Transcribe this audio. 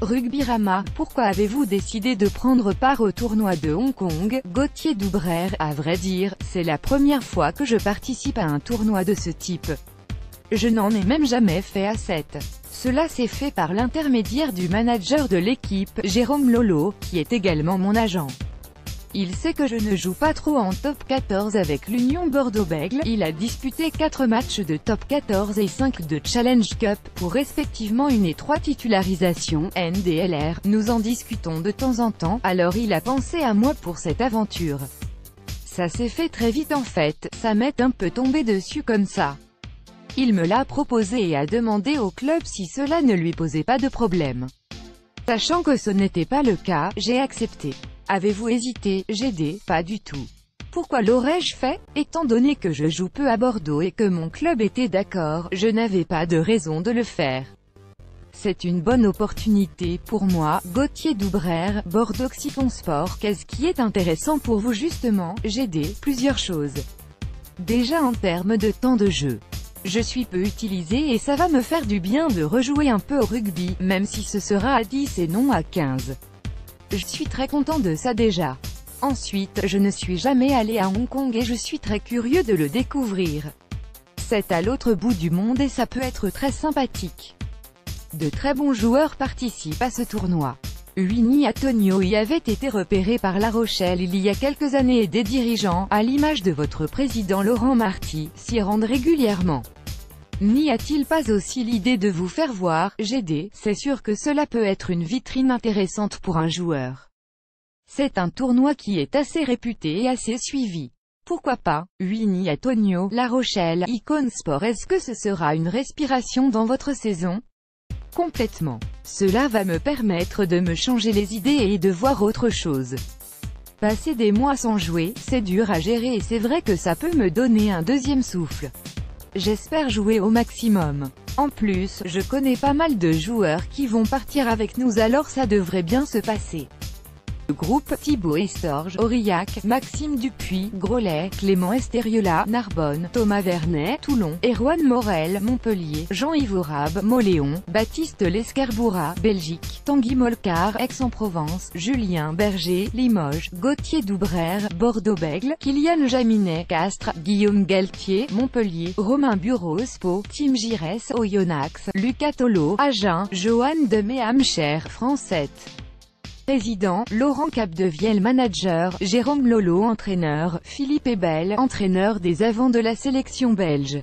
Rugby Rama, pourquoi avez-vous décidé de prendre part au tournoi de Hong Kong? Gauthier Doubrère, à vrai dire, c'est la première fois que je participe à un tournoi de ce type. Je n'en ai même jamais fait à 7. Cela s'est fait par l'intermédiaire du manager de l'équipe, Jérôme Lolo, qui est également mon agent. Il sait que je ne joue pas trop en top 14 avec l'Union Bordeaux-Bègles, il a disputé 4 matchs de top 14 et 5 de Challenge Cup, pour respectivement une et 3 titularisations, NDLR, nous en discutons de temps en temps, alors il a pensé à moi pour cette aventure. Ça s'est fait très vite en fait, ça m'est un peu tombé dessus comme ça. Il me l'a proposé et a demandé au club si cela ne lui posait pas de problème. Sachant que ce n'était pas le cas, j'ai accepté. Avez-vous hésité dit, pas du tout? Pourquoi l'aurais-je fait? Étant donné que je joue peu à Bordeaux et que mon club était d'accord, je n'avais pas de raison de le faire. C'est une bonne opportunité pour moi, Gauthier Doubrère, Bordeaux Sport. Qu'est-ce qui est intéressant pour vous justement? Dit plusieurs choses. Déjà en termes de temps de jeu. Je suis peu utilisé et ça va me faire du bien de rejouer un peu au rugby, même si ce sera à 10 et non à 15. Je suis très content de ça déjà. Ensuite, je ne suis jamais allé à Hong Kong et je suis très curieux de le découvrir. C'est à l'autre bout du monde et ça peut être très sympathique. De très bons joueurs participent à ce tournoi. Winnie Antonio y avait été repéré par La Rochelle il y a quelques années et des dirigeants, à l'image de votre président Laurent Marty, s'y rendent régulièrement. N'y a-t-il pas aussi l'idée de vous faire voir, GD C'est sûr que cela peut être une vitrine intéressante pour un joueur. C'est un tournoi qui est assez réputé et assez suivi. Pourquoi pas? Winnie Antonio, La Rochelle, Icon Sport Est-ce que ce sera une respiration dans votre saison? Complètement. Cela va me permettre de me changer les idées et de voir autre chose. Passer des mois sans jouer, c'est dur à gérer et c'est vrai que ça peut me donner un deuxième souffle. J'espère jouer au maximum. En plus, je connais pas mal de joueurs qui vont partir avec nous alors ça devrait bien se passer. Le groupe Thibaut Estorge, Aurillac, Maxime Dupuis, Grolet, Clément Esteriola, Narbonne, Thomas Vernet, Toulon, Erwan Morel, Montpellier, Jean-Yves Aurabe, Moléon, Baptiste Lescarboura, Belgique, Tanguy Molcar, Aix-en-Provence, Julien Berger, Limoges, Gauthier Doubrère, Bordeaux-Bègle, Kylian Jaminet, Castres, Guillaume Galtier, Montpellier, Romain Bureau, Spo, Tim Gires, Oyonnax, Lucas Tolo, Agen, Johan de Méhamcher, France 7. Président, Laurent Capdevielle manager, Jérôme Lolo entraîneur, Philippe Ebel entraîneur des avants de la sélection belge.